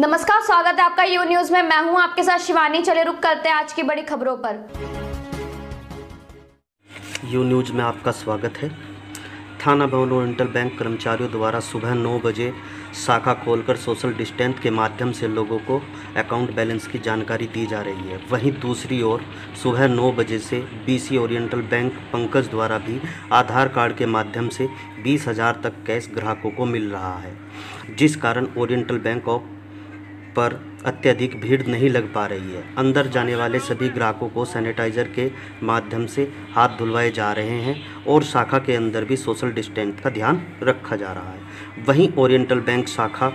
नमस्कार, स्वागत है आपका यू न्यूज़ में। मैं हूँ आपके साथ शिवानी। चले रुक करते हैं आज की बड़ी खबरों पर। यू न्यूज़ में आपका स्वागत है। थाना भवन ओरिएंटल बैंक कर्मचारियों द्वारा सुबह नौ बजे शाखा खोलकर सोशल डिस्टेंस के माध्यम से लोगों को अकाउंट बैलेंस की जानकारी दी जा रही है। वहीं दूसरी ओर सुबह नौ बजे से बीसी ओरिएंटल बैंक पंकज द्वारा भी आधार कार्ड के माध्यम से बीस हज़ार तक कैश ग्राहकों को मिल रहा है। जिस कारण ओरिएंटल बैंक ऑफ़ पर अत्यधिक भीड़ नहीं लग पा रही है। अंदर जाने वाले सभी ग्राहकों को सैनिटाइजर के माध्यम से हाथ धुलवाए जा रहे हैं और शाखा के अंदर भी सोशल डिस्टेंस का ध्यान रखा जा रहा है। वहीं ओरिएंटल बैंक शाखा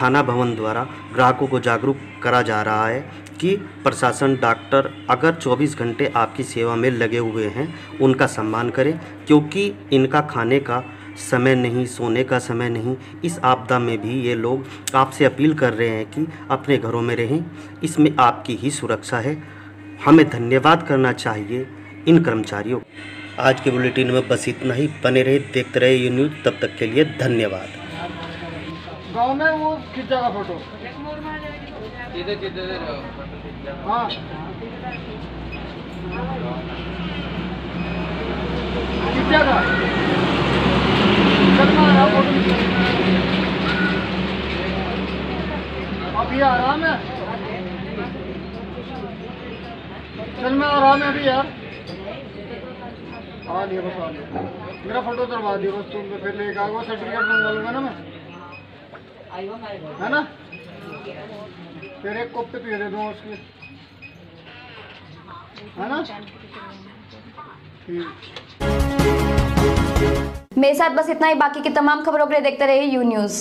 थाना भवन द्वारा ग्राहकों को जागरूक करा जा रहा है कि प्रशासन डॉक्टर, अगर 24 घंटे आपकी सेवा में लगे हुए हैं, उनका सम्मान करें, क्योंकि इनका खाने का समय नहीं सोने का समय नहीं। इस आपदा में भी ये लोग आपसे अपील कर रहे हैं कि अपने घरों में रहें। इसमें आपकी ही सुरक्षा है। हमें धन्यवाद करना चाहिए इन कर्मचारियों आज के बुलेटिन में बस इतना ही। बने रहे देखते रहे ये न्यूज़। तब तक के लिए धन्यवाद। गाँव में वो फ़ोटो? हाँ खींचा का चल मैं आ रहा फ़ोटो खींचा। अभी आराम है। चल, मैं आराम है अभी यार। आ लिया बस, आ लिया मेरा फ़ोटो करवा दिया बस, तुम फिर लेके आओ सर्टिफिकेट बनवा लूँगा ना मैं। है ना? फिर एक कॉपी पे दे दूँगा उसकी। है ना? मेरे साथ बस इतना ही, बाकी की तमाम खबरों के लिए देखते रहिए यू न्यूज़